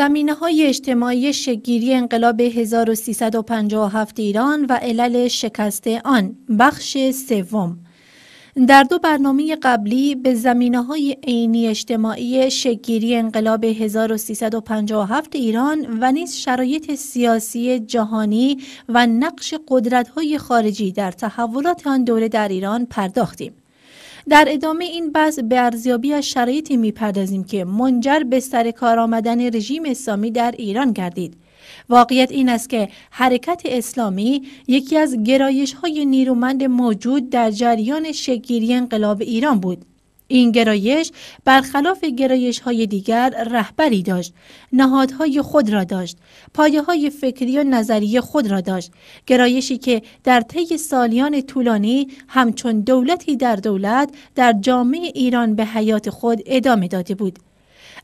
زمینه های اجتماعی شگیری انقلاب 1357 ایران و علل شکست آن بخش سوم در دو برنامه قبلی به زمینه های عینی اجتماعی شگیری انقلاب 1357 ایران و نیز شرایط سیاسی جهانی و نقش قدرت های خارجی در تحولات آن دوره در ایران پرداختیم. در ادامه این بحث به ارزیابی از شرایطی می‌پردازیم که منجر به سر کار آمدن رژیم اسلامی در ایران گردید. واقعیت این است که حرکت اسلامی یکی از گرایش های نیرومند موجود در جریان شگیری انقلاب ایران بود. این گرایش برخلاف گرایش های دیگر رهبری داشت نهادهای خود را داشت پایه های فکری و نظری خود را داشت. گرایشی که در طی سالیان طولانی همچون دولتی در دولت در جامعه ایران به حیات خود ادامه داده بود.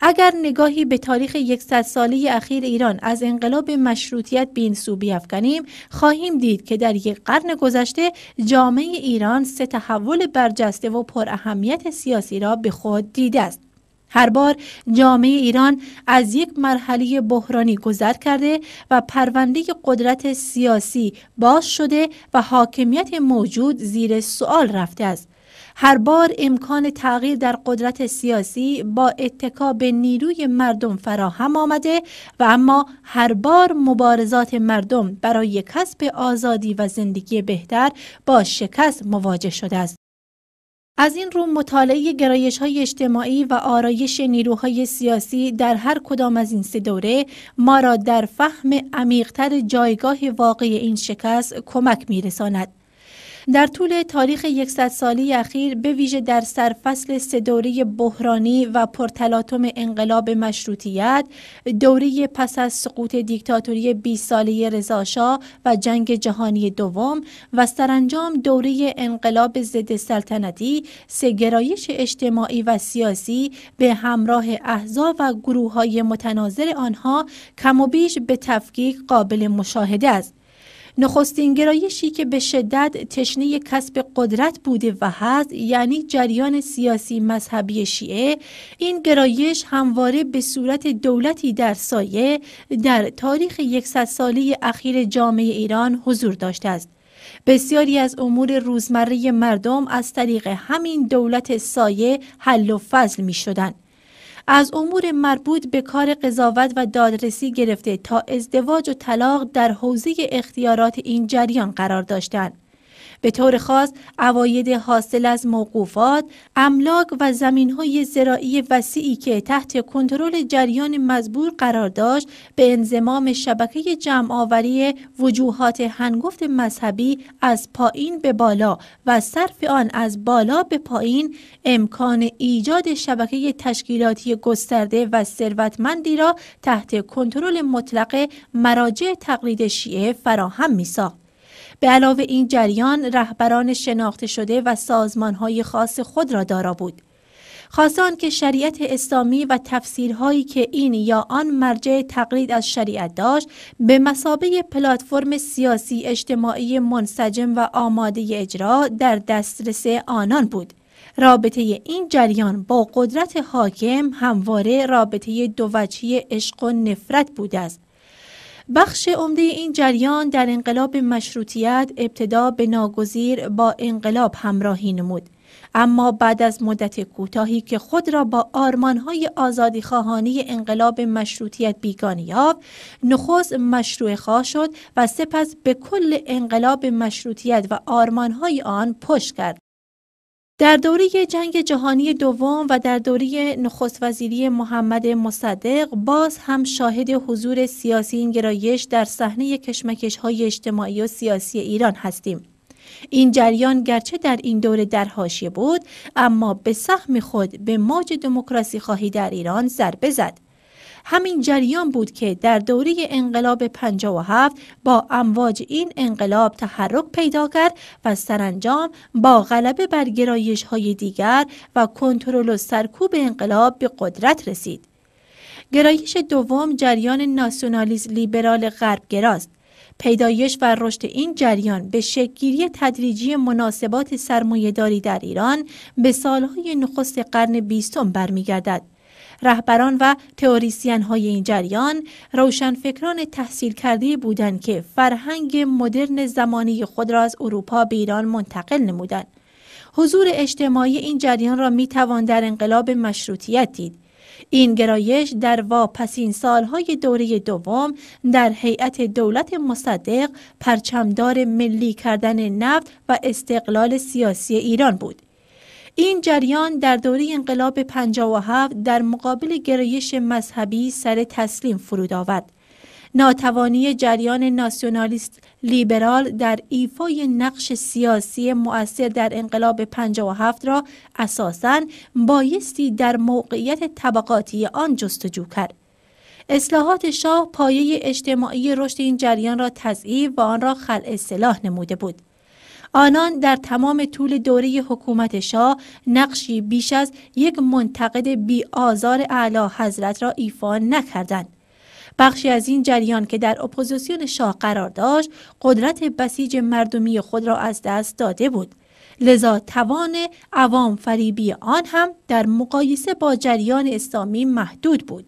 اگر نگاهی به تاریخ یکصد ساله اخیر ایران از انقلاب مشروطیت به این سو بیافکنیم خواهیم دید که در یک قرن گذشته جامعه ایران سه تحول برجسته و پر اهمیت سیاسی را به خود دیده است. هر بار جامعه ایران از یک مرحله بحرانی گذر کرده و پرونده قدرت سیاسی باز شده و حاکمیت موجود زیر سوال رفته است. هر بار امکان تغییر در قدرت سیاسی با اتکا به نیروی مردم فراهم آمده و اما هر بار مبارزات مردم برای کسب آزادی و زندگی بهتر با شکست مواجه شده است. از این رو مطالعه گرایش های اجتماعی و آرایش نیروهای سیاسی در هر کدام از این سه دوره ما را در فهم عمیقتر جایگاه واقعی این شکست کمک می رساند. در طول تاریخ یکصد سالی اخیر به ویژه در سرفصل سه دوره بحرانی و پرتلاطم انقلاب مشروطیت دوره پس از سقوط دیکتاتوری 20 ساله رضاشاه و جنگ جهانی دوم و سرانجام دوره انقلاب ضد سلطنتی سه گرایش اجتماعی و سیاسی به همراه احزاب و گروه های متناظر آنها کم و بیش به تفکیک قابل مشاهده است. نخستین گرایشی که به شدت تشنه کسب قدرت بوده و هست یعنی جریان سیاسی مذهبی شیعه این گرایش همواره به صورت دولتی در سایه در تاریخ یکصد ساله اخیر جامعه ایران حضور داشته است بسیاری از امور روزمره مردم از طریق همین دولت سایه حل و فضل می شدند. از امور مربوط به کار قضاوت و دادرسی گرفته تا ازدواج و طلاق در حوزه اختیارات این جریان قرار داشتند. به طور خاص اواید حاصل از موقوفات، املاک و زمین های زراعی وسیعی که تحت کنترل جریان مزبور قرار داشت به انزمام شبکه جمعآوری وجوهات هنگفت مذهبی از پایین به بالا و صرف آن از بالا به پایین امکان ایجاد شبکه تشکیلاتی گسترده و ثروتمندی را تحت کنترل مطلق مراجع تقلید شیعه فراهم می ساخت. به علاوه این جریان رهبران شناخته شده و سازمانهای خاص خود را دارا بود. خواستان که شریعت اسلامی و تفسیرهایی که این یا آن مرجع تقلید از شریعت داشت به مسابه پلتفرم سیاسی اجتماعی منسجم و آماده اجرا در دسترس آنان بود. رابطه این جریان با قدرت حاکم همواره رابطه دوجهی عشق و نفرت بوده است بخش عمده این جریان در انقلاب مشروطیت ابتدا به ناگزیر با انقلاب همراهی نمود. اما بعد از مدت کوتاهی که خود را با آرمانهای آزادی خواهانی انقلاب مشروطیت بیگانه یافت نخست مشروع خواه شد و سپس به کل انقلاب مشروطیت و آرمانهای آن پشت کرد. در دوره جنگ جهانی دوم و در دوره نخست وزیری محمد مصدق باز هم شاهد حضور سیاسی این گرایش در صحنه کشمکش های اجتماعی و سیاسی ایران هستیم. این جریان گرچه در این دوره در حاشیه بود اما به سهم خود به موج دموکراسی خواهی در ایران ضربه زد. همین جریان بود که در دوره انقلاب 57 با امواج این انقلاب تحرک پیدا کرد و سرانجام با غلبه بر گرایش های دیگر و کنترل و سرکوب انقلاب به قدرت رسید. گرایش دوم جریان ناسیونالیسم لیبرال غربگراست. پیدایش و رشد این جریان به شکلگیری تدریجی مناسبات سرمایهداری در ایران به سالهای نخست قرن بیستم برمیگردد رهبران و تئوریسین های این جریان روشنفکران تحصیل کرده بودند که فرهنگ مدرن زمانی خود را از اروپا به ایران منتقل نمودند. حضور اجتماعی این جریان را می توان در انقلاب مشروطیت دید. این گرایش در واپسین سالهای دوره دوم در هیئت دولت مصدق پرچمدار ملی کردن نفت و استقلال سیاسی ایران بود. این جریان در دوره انقلاب 57 در مقابل گرایش مذهبی سر تسلیم فرود آورد. ناتوانی جریان ناسیونالیست لیبرال در ایفای نقش سیاسی مؤثر در انقلاب 57 را اساساً بایستی در موقعیت طبقاتی آن جستجو کرد. اصلاحات شاه پایه اجتماعی رشد این جریان را تضعیف و آن را خلع سلاح نموده بود. آنان در تمام طول دوره حکومت شاه نقشی بیش از یک منتقد بی آزار اعلی حضرت را ایفا نکردند. بخشی از این جریان که در اپوزیسیون شاه قرار داشت قدرت بسیج مردمی خود را از دست داده بود لذا توان عوام فریبی آن هم در مقایسه با جریان اسلامی محدود بود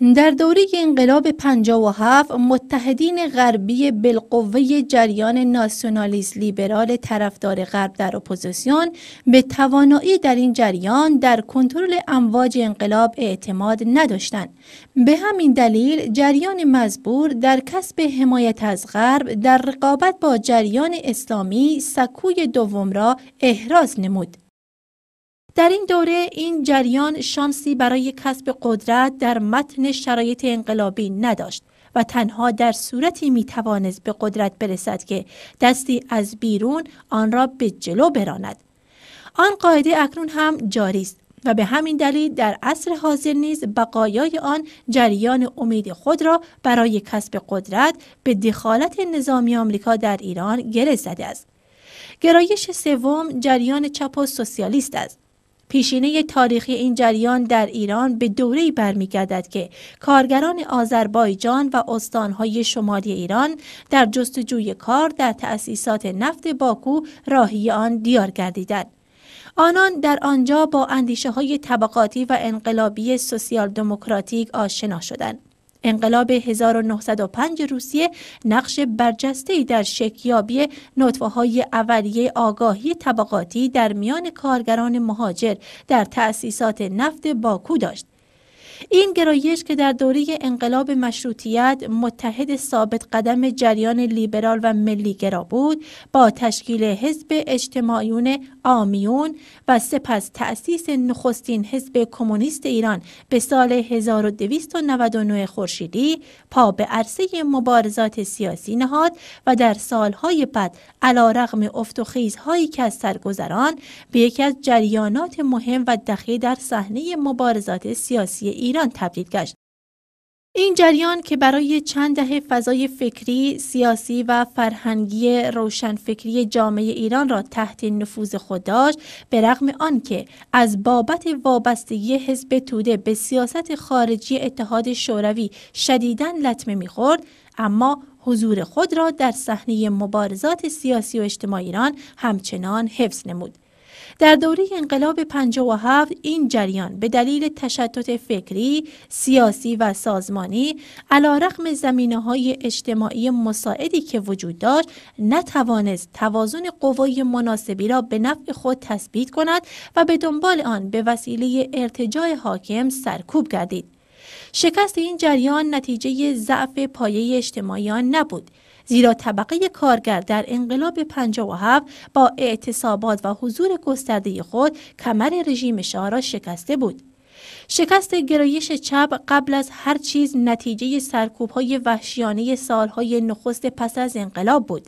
در دوره انقلاب 57 متحدین غربی بالقوه جریان ناسیونالیست لیبرال طرفدار غرب در اپوزیسیون به توانایی در این جریان در کنترل امواج انقلاب اعتماد نداشتند. به همین دلیل جریان مزبور در کسب حمایت از غرب در رقابت با جریان اسلامی سکوی دوم را احراز نمود. در این دوره این جریان شانسی برای کسب قدرت در متن شرایط انقلابی نداشت و تنها در صورتی می توانست به قدرت برسد که دستی از بیرون آن را به جلو براند. آن قاعده اکنون هم جاری است و به همین دلیل در عصر حاضر نیز بقایای آن جریان امید خود را برای کسب قدرت به دخالت نظامی آمریکا در ایران گره زده است. گرایش سوم جریان چپ و سوسیالیست است. پیشینه تاریخی این جریان در ایران به دوره‌ای برمیگردد که کارگران آذربایجان و استانهای شمالی ایران در جستجوی کار در تأسیسات نفت باکو راهی آن دیار گردیدند. آنان در آنجا با اندیشه های طبقاتی و انقلابی سوسیال دموکراتیک آشنا شدند. انقلاب 1905 روسیه نقش برجسته در شکیابی نطفه های اولیه آگاهی طبقاتی در میان کارگران مهاجر در تأسیسات نفت باکو داشت. این گرایش که در دوره انقلاب مشروطیت متحد ثابت قدم جریان لیبرال و ملیگرا بود با تشکیل حزب اجتماعیون آمیون و سپس تأسیس نخستین حزب کمونیست ایران به سال 1299 خورشیدی پا به عرصه مبارزات سیاسی نهاد و در سالهای بعد علا رغم افت و خیزهایی که از سرگذران به یکی از جریانات مهم و دخیل در صحنه مبارزات سیاسی ایران تبدیل گشت. این جریان که برای چند دهه فضای فکری، سیاسی و فرهنگی روشنفکری جامعه ایران را تحت نفوذ خود داشت، به رغم آنکه از بابت وابستگی حزب توده به سیاست خارجی اتحاد شوروی شدیداً لطمه می‌خورد، اما حضور خود را در صحنه مبارزات سیاسی و اجتماعی ایران همچنان حفظ نمود. در دوره انقلاب 57 این جریان به دلیل تشتت فکری، سیاسی و سازمانی علا رقم زمینه های اجتماعی مساعدی که وجود داشت نتوانست توازن قوای مناسبی را به نفع خود تثبیت کند و به دنبال آن به وسیله ارتجاع حاکم سرکوب گردید. شکست این جریان نتیجه ضعف پایه اجتماعی نبود زیرا طبقه کارگر در انقلاب 57 با اعتصابات و حضور گسترده خود کمر رژیم شاه را شکسته بود. شکست گرایش چپ قبل از هر چیز نتیجه سرکوب های وحشیانه سالهای نخست پس از انقلاب بود.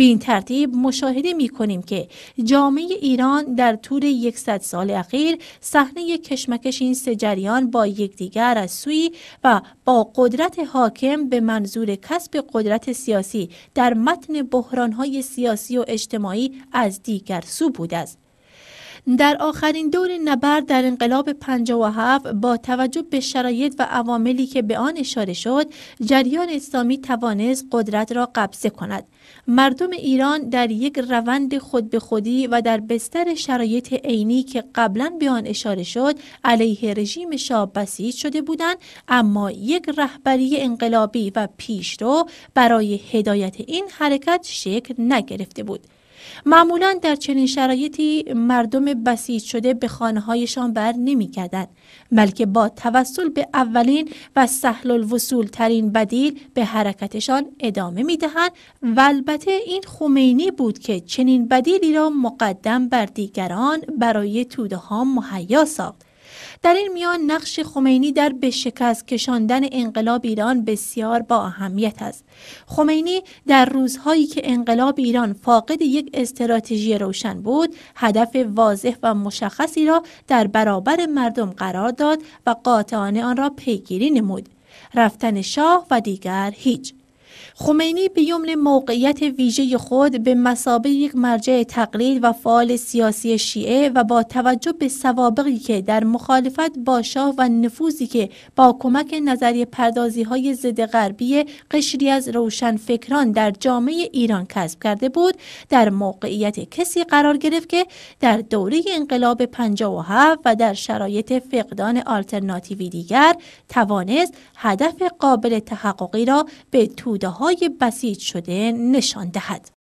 به این ترتیب مشاهده می کنیم که جامعه ایران در طول یکصد سال اخیر صحنه کشمکش این سه جریان با یکدیگر از سوی و با قدرت حاکم به منظور کسب قدرت سیاسی در متن بحرانهای سیاسی و اجتماعی از دیگر سو بوده است. در آخرین دور نبرد در انقلاب 57 با توجه به شرایط و عواملی که به آن اشاره شد جریان اسلامی توانست قدرت را قبضه کند. مردم ایران در یک روند خود به خودی و در بستر شرایط عینی که قبلا به آن اشاره شد علیه رژیم شاه بسیج شده بودند اما یک رهبری انقلابی و پیشرو برای هدایت این حرکت شکل نگرفته بود. معمولا در چنین شرایطی مردم بسیج شده به خانه هایشان بر نمی بلکه با توسل به اولین و سهل الوصول ترین بدیل به حرکتشان ادامه می دهند و البته این خمینی بود که چنین بدیلی را مقدم بر دیگران برای توده ها مهیا ساخت. در این میان نقش خمینی در به شکست کشاندن انقلاب ایران بسیار با اهمیت است. خمینی در روزهایی که انقلاب ایران فاقد یک استراتژی روشن بود، هدف واضح و مشخصی را در برابر مردم قرار داد و قاطعانه آن را پیگیری نمود. رفتن شاه و دیگر هیچ. خمینی به یمن موقعیت ویژه خود به مسابه یک مرجع تقلید و فعال سیاسی شیعه و با توجه به سوابقی که در مخالفت با شاه و نفوذی که با کمک نظریه پردازی های ضد غربی قشری از روشن فکران در جامعه ایران کسب کرده بود در موقعیت کسی قرار گرفت که در دوره انقلاب 57 و در شرایط فقدان آلترناتیوی دیگر توانست هدف قابل تحققی را به توده های بسیج شده نشان دهد.